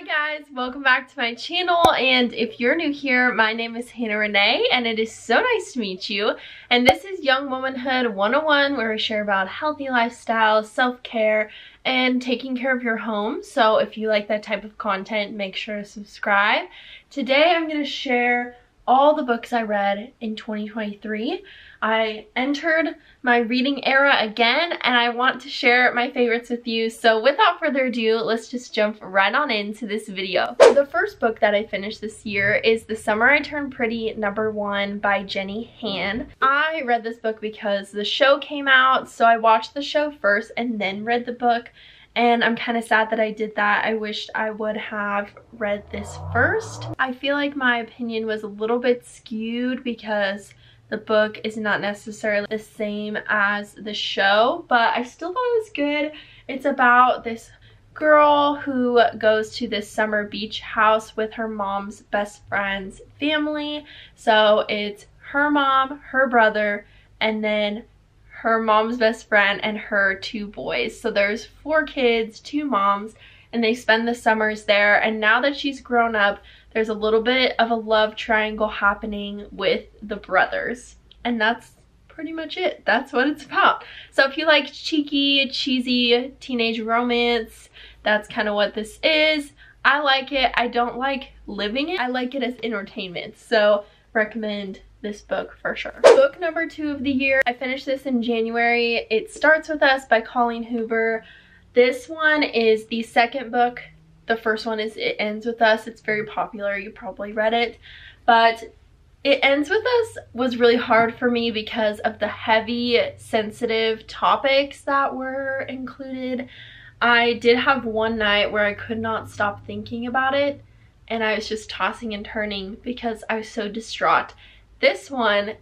Hi guys, welcome back to my channel and if you're new here, my name is Hannah Renee and it is so nice to meet you and this is Young Womanhood 101 where I share about healthy lifestyle, self-care, and taking care of your home. So if you like that type of content, make sure to subscribe. Today I'm going to share all the books I read in 2023. I entered my reading era again and I want to share my favorites with you. So without further ado, let's just jump right on into this video. The first book that I finished this year is The Summer I Turned Pretty number one by Jenny Han. I read this book because the show came out, so I watched the show first and then read the book and I'm kind of sad that I did that. I wished I would have read this first. I feel like my opinion was a little bit skewed because the book is not necessarily the same as the show, but I still thought it was good. It's about this girl who goes to this summer beach house with her mom's best friend's family. So it's her mom, her brother, and then her mom's best friend and her two boys. So there's four kids, two moms, and they spend the summers there. And now that she's grown up, there's a little bit of a love triangle happening with the brothers. And that's pretty much it. That's what it's about. So if you like cheeky, cheesy teenage romance, that's kind of what this is. I like it. I don't like living it. I like it as entertainment. So recommend this book for sure. Book number two of the year. I finished this in January. It Starts With Us by Colleen Hoover. This one is the second book. The first one is It Ends With Us. It's very popular. You probably read it. But It Ends With Us was really hard for me because of the heavy, sensitive topics that were included. I did have one night where I could not stop thinking about it and I was just tossing and turning because I was so distraught this one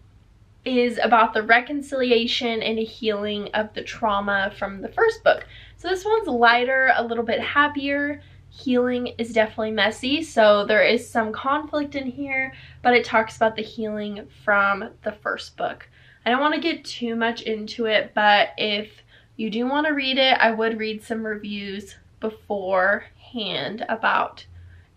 is about the reconciliation and healing of the trauma from the first book. So this one's lighter, a little bit happier. Healing is definitely messy, so there is some conflict in here, but it talks about the healing from the first book. I don't want to get too much into it, but if you do want to read it, I would read some reviews beforehand about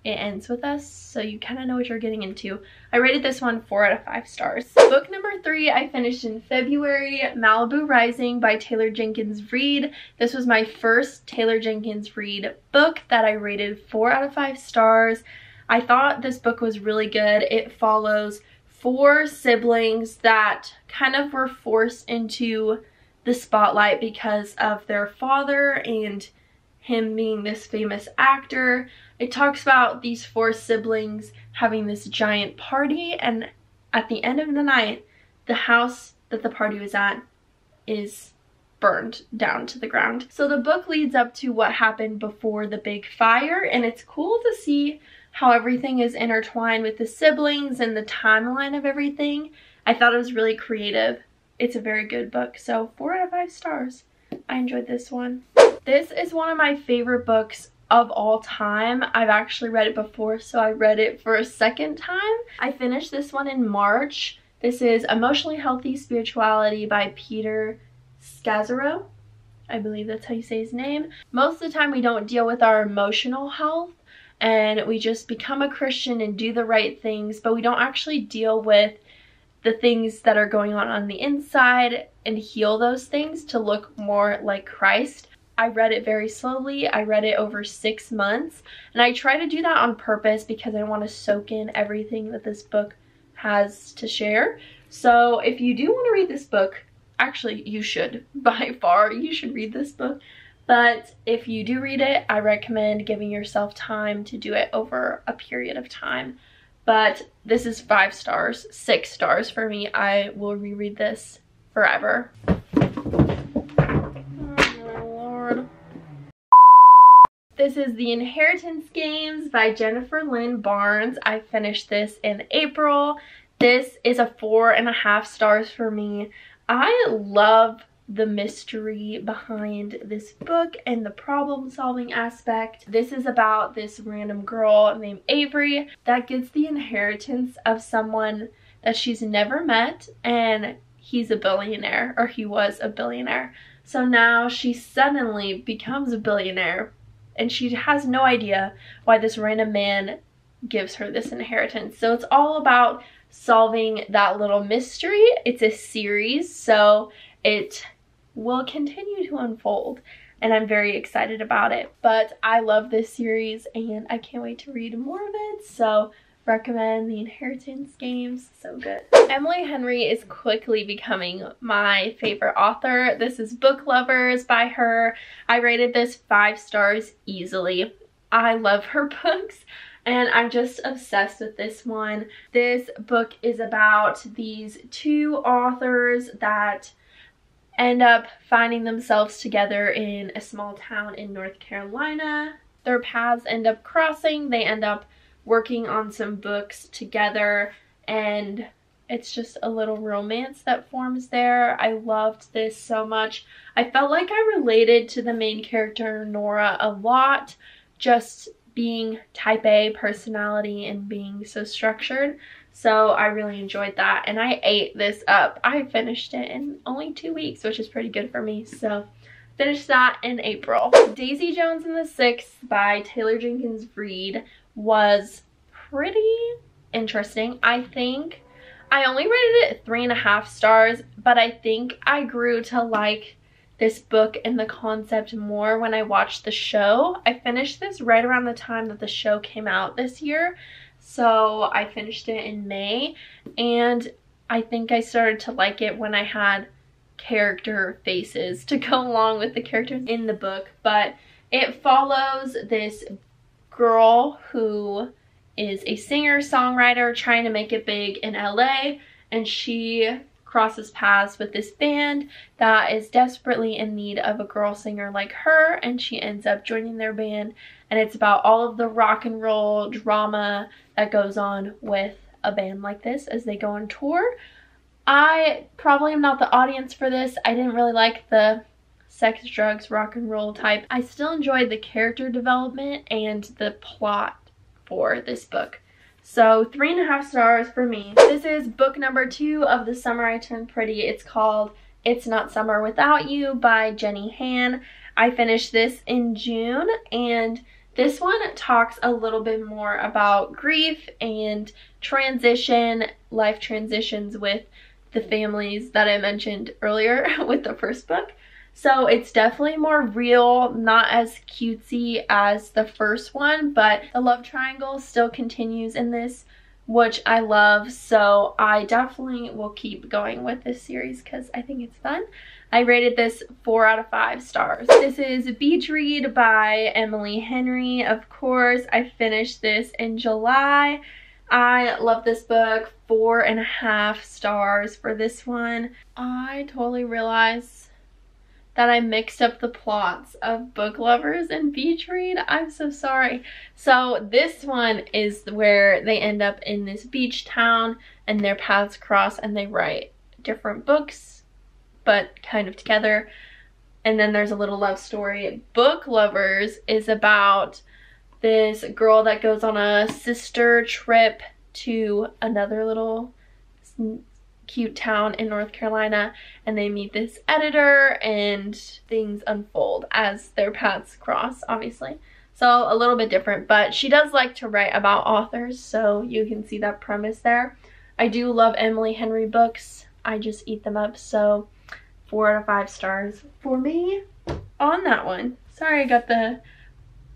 it ends with us so you kind of know what you're getting into. I rated this one four out of five stars. Book number three i finished in february malibu rising by taylor jenkins reid. This was my first taylor jenkins reid book that i rated four out of five stars. I thought this book was really good. It follows four siblings that kind of were forced into the spotlight because of their father and him being this famous actor. It talks about these four siblings having this giant party and at the end of the night, the house that the party was at is burned down to the ground. So the book leads up to what happened before the big fire and it's cool to see how everything is intertwined with the siblings and the timeline of everything. I thought it was really creative. It's a very good book. So four out of five stars. I enjoyed this one. This is one of my favorite books of all time. I've actually read it before, so I read it for a second time. I finished this one in March. This is Emotionally Healthy Spirituality by Peter Scazzero. I believe that's how you say his name. Most of the time we don't deal with our emotional health and we just become a Christian and do the right things, but we don't actually deal with the things that are going on on the inside and heal those things to look more like Christ. I read it very slowly. I read it over six months. And I try to do that on purpose because I want to soak in everything that this book has to share. So if you do want to read this book, actually you should by far, you should read this book. But if you do read it, I recommend giving yourself time to do it over a period of time. But this is five stars, six stars for me. I will reread this forever. This is The Inheritance Games by Jennifer Lynn Barnes. I finished this in April. This is a four and a half stars for me. I love the mystery behind this book and the problem solving aspect. This is about this random girl named Avery that gets the inheritance of someone that she's never met and he's a billionaire or he was a billionaire. So now she suddenly becomes a billionaire and she has no idea why this random man gives her this inheritance. So it's all about solving that little mystery. It's a series, so it will continue to unfold and I'm very excited about it. But I love this series and I can't wait to read more of it. So recommend the Inheritance games. So good. Emily Henry is quickly becoming my favorite author. This is Book Lovers by her. I rated this five stars easily. I love her books and I'm just obsessed with this one. This book is about these two authors that end up finding themselves together in a small town in North Carolina. Their paths end up crossing. They end up working on some books together and it's just a little romance that forms there. I loved this so much. I felt like I related to the main character Nora a lot just being type A personality and being so structured. So I really enjoyed that and I ate this up. I finished it in only two weeks, which is pretty good for me. So finished that in April. Daisy Jones and the Six by Taylor Jenkins Reid was pretty interesting. I think I only rated it three and a half stars, but I think I grew to like this book and the concept more when I watched the show. I finished this right around the time that the show came out this year. So I finished it in May and I think I started to like it when I had character faces to go along with the characters in the book. But it follows this girl who is a singer-songwriter trying to make it big in LA and she crosses paths with this band that is desperately in need of a girl singer like her and she ends up joining their band and it's about all of the rock and roll drama that goes on with a band like this as they go on tour. I probably am not the audience for this. I didn't really like the sex, drugs, rock and roll type. I still enjoyed the character development and the plot for this book. So three and a half stars for me. This is book number two of The Summer I Turned Pretty. It's called It's Not Summer Without You by Jenny Han. I finished this in June and this one talks a little bit more about grief and transition, life transitions with the families that I mentioned earlier with the first book. So it's definitely more real, not as cutesy as the first one, but the love triangle still continues in this, which I love. So I definitely will keep going with this series because I think it's fun. I rated this 4 out of 5 stars. This is Beach Read by Emily Henry, of course. I finished this in July. I love this book. Four and a half stars for this one. I totally realized that I mixed up the plots of Book Lovers and Beach Read. I'm so sorry. So this one is where they end up in this beach town and their paths cross and they write different books but kind of together. And then there's a little love story. Book Lovers is about this girl that goes on a sister trip to another little cute town in North Carolina and they meet this editor and things unfold as their paths cross, obviously. So a little bit different, but she does like to write about authors, so you can see that premise there. I do love Emily Henry books. I just eat them up, so four out of five stars for me on that one. Sorry I got the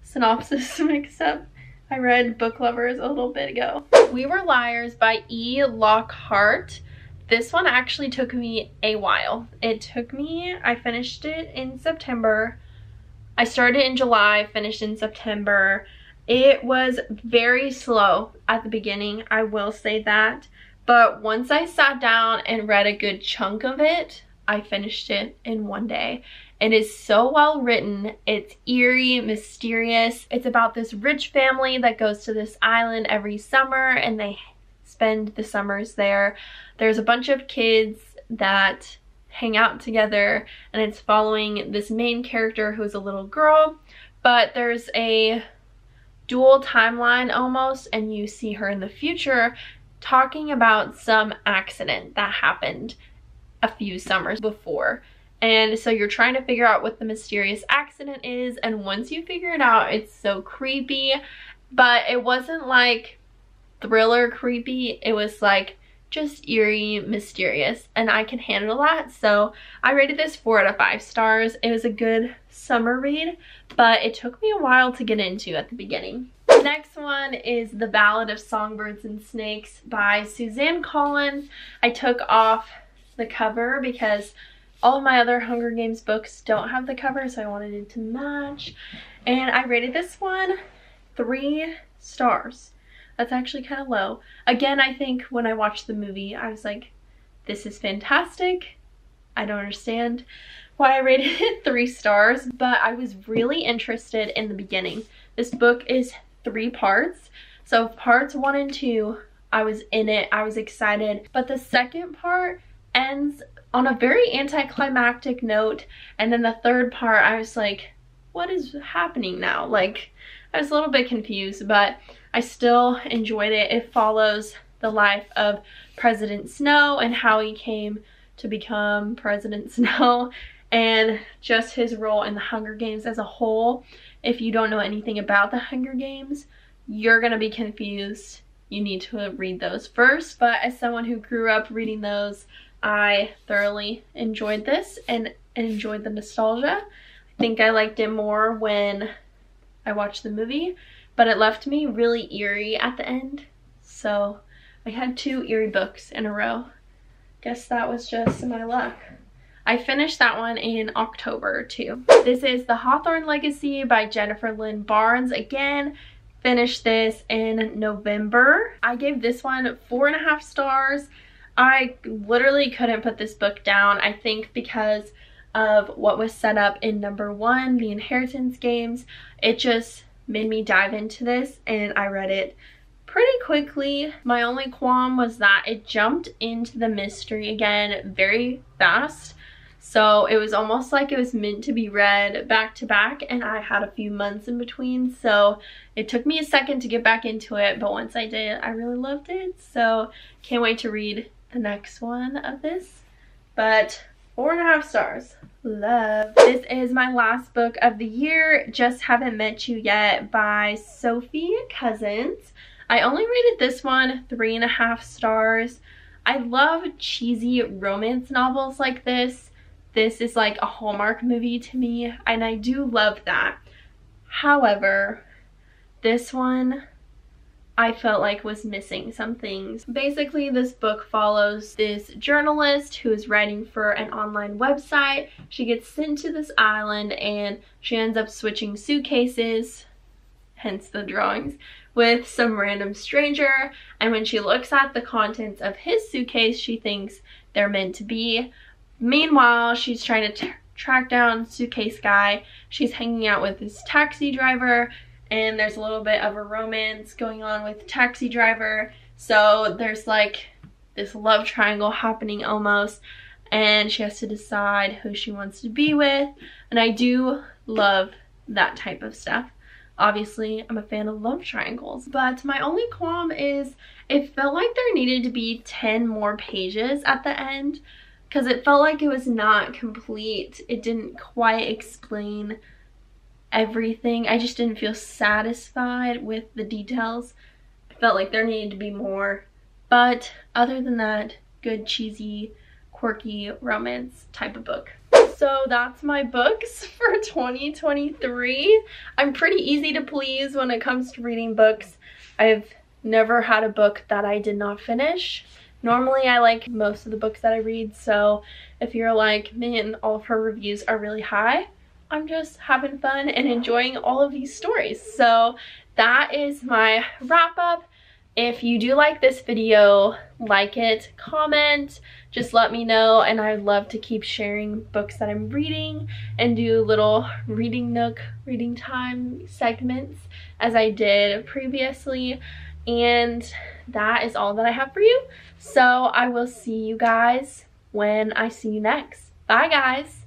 synopsis mixed up. I read Book Lovers a little bit ago. We Were Liars by E. Lockhart. This one actually took me a while. It took me, I finished it in September. I started in July, finished in September. It was very slow at the beginning, I will say that. But once I sat down and read a good chunk of it, I finished it in one day. It is so well written. It's eerie, mysterious. It's about this rich family that goes to this island every summer and they spend the summers there. There's a bunch of kids that hang out together and it's following this main character who's a little girl, but there's a dual timeline almost and you see her in the future talking about some accident that happened a few summers before. And so you're trying to figure out what the mysterious accident is and once you figure it out it's so creepy but it wasn't like thriller creepy it was like just eerie mysterious and I can handle that so I rated this four out of five stars it was a good summer read but it took me a while to get into at the beginning next one is The Ballad of Songbirds and Snakes by Suzanne Collins. I took off the cover because all my other Hunger Games books don't have the cover, so I wanted it to match. And I rated this one three stars. That's actually kind of low. Again, I think when I watched the movie, I was like, this is fantastic. I don't understand why I rated it three stars, but I was really interested in the beginning. This book is three parts. So parts one and two, I was in it, I was excited. But the second part ends on a very anticlimactic note. And then the third part, I was like, what is happening now? Like, I was a little bit confused, but I still enjoyed it. It follows the life of President Snow and how he came to become President Snow and just his role in the Hunger Games as a whole if you don't know anything about the Hunger Games, you're going to be confused. You need to read those first. But as someone who grew up reading those, I thoroughly enjoyed this and enjoyed the nostalgia. I think I liked it more when I watched the movie, but it left me really eerie at the end. So I had two eerie books in a row. Guess that was just my luck. I finished that one in October too. This is The Hawthorne Legacy by Jennifer Lynn Barnes. Again, finished this in November. I gave this one four and a half stars. I literally couldn't put this book down. I think because of what was set up in number one, the inheritance games, it just made me dive into this and I read it pretty quickly. My only qualm was that it jumped into the mystery again very fast. So it was almost like it was meant to be read back to back and I had a few months in between. So it took me a second to get back into it, but once I did, I really loved it. So can't wait to read the next one of this. But four and a half stars. Love. This is my last book of the year, Just Haven't Met You Yet by Sophie Cousens. I only rated this one three and a half stars. I love cheesy romance novels like this this is like a Hallmark movie to me and I do love that. However, this one I felt like was missing some things. Basically, this book follows this journalist who is writing for an online website. She gets sent to this island and she ends up switching suitcases, hence the drawings, with some random stranger. And when she looks at the contents of his suitcase, she thinks they're meant to be. Meanwhile, she's trying to track down Suitcase Guy. She's hanging out with this taxi driver and there's a little bit of a romance going on with taxi driver. So there's like this love triangle happening almost and she has to decide who she wants to be with. And I do love that type of stuff. Obviously, I'm a fan of love triangles, but my only qualm is it felt like there needed to be 10 more pages at the end because it felt like it was not complete. It didn't quite explain everything. I just didn't feel satisfied with the details. I felt like there needed to be more. But other than that, good cheesy, quirky romance type of book. So that's my books for 2023. I'm pretty easy to please when it comes to reading books. I've never had a book that I did not finish. Normally I like most of the books that I read, so if you're like me and all of her reviews are really high, I'm just having fun and enjoying all of these stories. So that is my wrap up. If you do like this video, like it, comment, just let me know and I'd love to keep sharing books that I'm reading and do little reading nook, reading time segments as I did previously. And that is all that I have for you. So I will see you guys when I see you next. Bye guys!